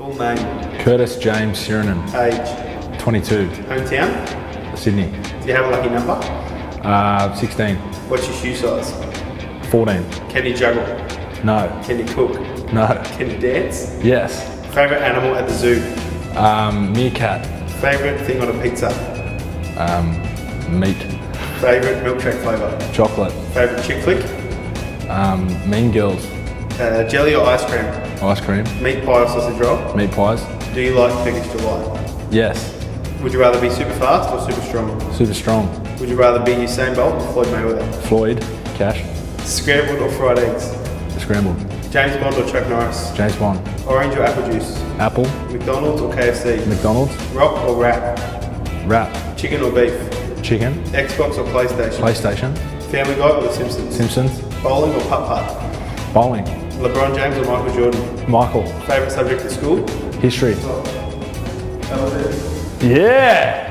Full name, Curtis James Sironen, age, 22, hometown. Sydney. Do you have a lucky number? Uh, 16, What's your shoe size? 14. Can you juggle? No, Can you cook? no, Can you dance? yes. Favorite animal at the zoo? Um, meerkat, Favorite thing on a pizza? um, meat, Favorite milkshake flavor? chocolate, Favorite chick flick? um, mean girls, Uh, jelly or ice cream? ice cream, Meat pie or sausage roll? meat pies. Do you like Turkish delight? Yes, Would you rather be super fast or super strong? super strong. Would you rather be Usain Bolt or Floyd Mayweather? Floyd, cash, Scrambled or fried eggs? scrambled. James Bond or Chuck Norris? James Bond, Orange or apple juice? apple, McDonald's or KFC? McDonald's, Rock or rap? Rap. Chicken or beef? chicken, Xbox or PlayStation? PlayStation, Family Guy or The Simpsons? Simpsons, Bowling or putt putt? bowling, LeBron James or Michael Jordan? Michael, Favorite subject at school? history. That was it. Yeah!